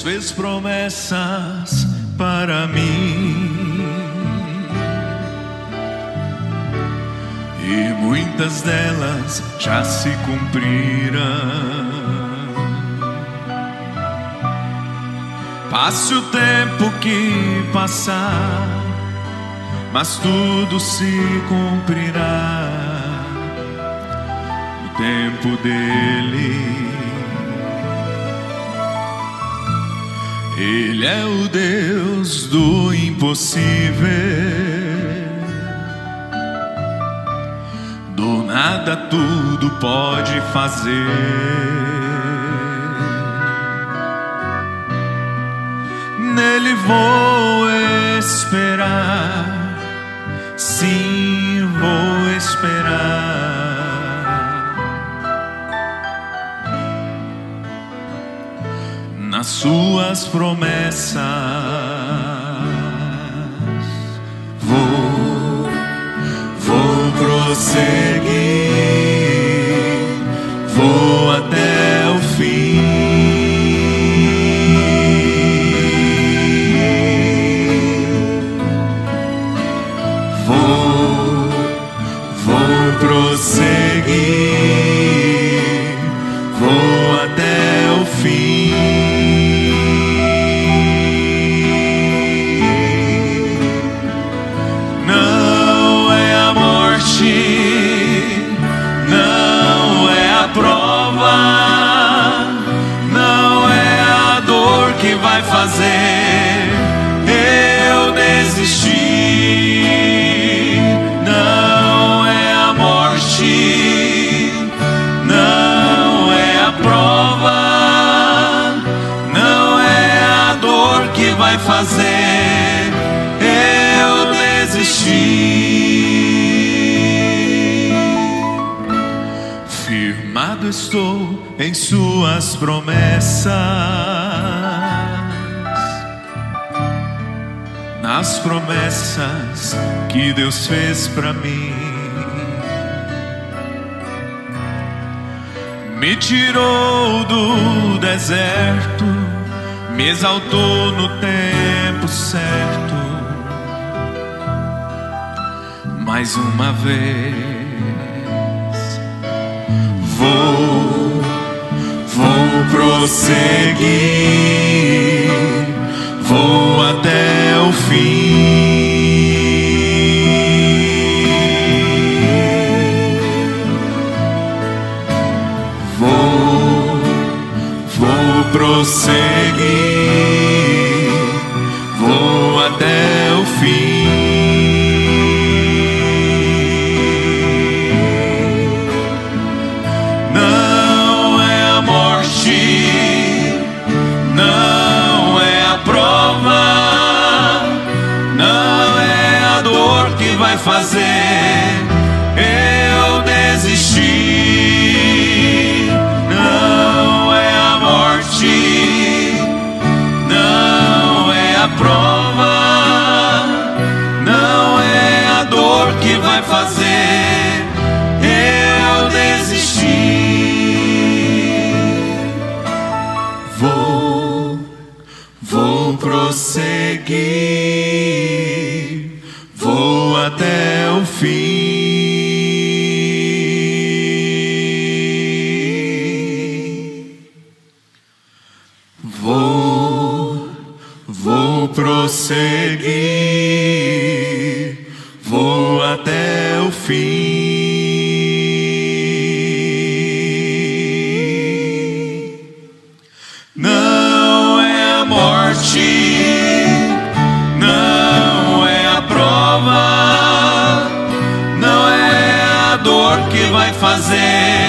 fez promessas para mim. E muitas delas já se cumpriram. Passe o tempo que passar, mas tudo se cumprirá no tempo dele. Ele é o Deus do impossível. Do nada tudo pode fazer. nele vou esperar, Nas suas promessas, vou, vou prosseguir, vou até o fim. Vou, vai fazer. Eu desistir. Não é a morte, não é a prova, não é a dor que vai fazer. Eu desistir. Firmado estou em Suas promessas, nas promessas que Deus fez para mim. Me tirou do deserto, me exaltou no tempo certo. Mais uma vez, vou, vou prosseguir, prosseguir, vou até o fim. Não é a morte, não é a prova, não é a dor que vai fazer eu desistir. Até o fim. Vou, vou prosseguir, vou até o fim. A dor que vai fazer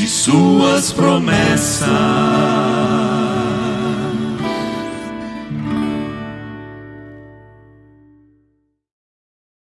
de suas promessas.